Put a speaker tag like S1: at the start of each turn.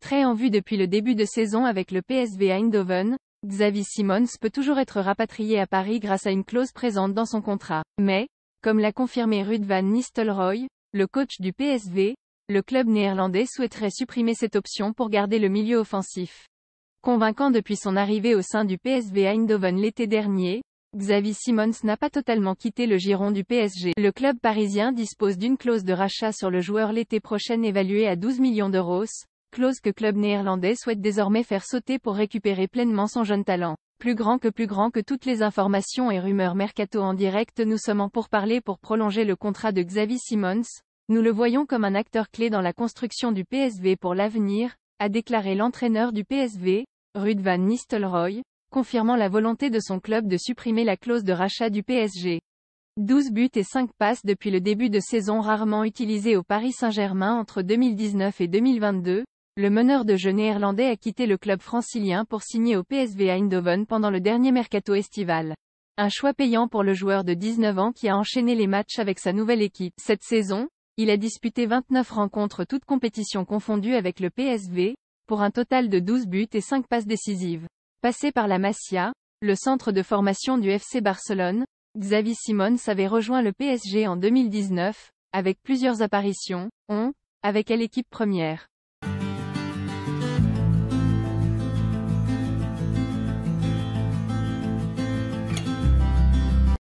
S1: Très en vue depuis le début de saison avec le PSV Eindhoven, Xavi Simons peut toujours être rapatrié à Paris grâce à une clause présente dans son contrat. Mais, comme l'a confirmé Ruud van Nistelrooy, le coach du PSV, le club néerlandais souhaiterait supprimer cette option pour garder le milieu offensif. Convaincant depuis son arrivée au sein du PSV Eindhoven l'été dernier, Xavi Simons n'a pas totalement quitté le giron du PSG. Le club parisien dispose d'une clause de rachat sur le joueur l'été prochain évaluée à 12 millions d'euros, clause que club néerlandais souhaite désormais faire sauter pour récupérer pleinement son jeune talent. Plus grand que plus grand que toutes les informations et rumeurs mercato en direct nous sommes en pourparlers pour prolonger le contrat de Xavi Simons, nous le voyons comme un acteur clé dans la construction du PSV pour l'avenir, a déclaré l'entraîneur du PSV, Ruud van Nistelrooy, confirmant la volonté de son club de supprimer la clause de rachat du PSG. 12 buts et 5 passes depuis le début de saison rarement utilisé au Paris Saint-Germain entre 2019 et 2022, le meneur de jeu néerlandais a quitté le club francilien pour signer au PSV Eindhoven pendant le dernier mercato estival. Un choix payant pour le joueur de 19 ans qui a enchaîné les matchs avec sa nouvelle équipe. Cette saison, il a disputé 29 rencontres toutes compétitions confondues avec le PSV, pour un total de 12 buts et 5 passes décisives. Passé par la Masia, le centre de formation du FC Barcelone, Xavi Simons avait rejoint le PSG en 2019, avec plusieurs apparitions, on, avec quelle équipe première.